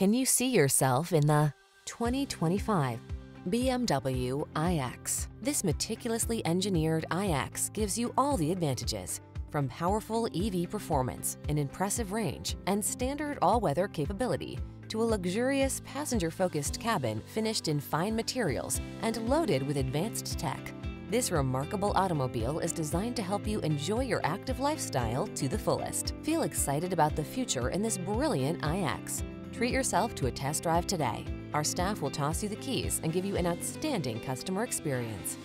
Can you see yourself in the 2025 BMW iX? This meticulously engineered iX gives you all the advantages. From powerful EV performance, an impressive range, and standard all-weather capability, to a luxurious passenger-focused cabin finished in fine materials and loaded with advanced tech. This remarkable automobile is designed to help you enjoy your active lifestyle to the fullest. Feel excited about the future in this brilliant iX. Treat yourself to a test drive today. Our staff will toss you the keys and give you an outstanding customer experience.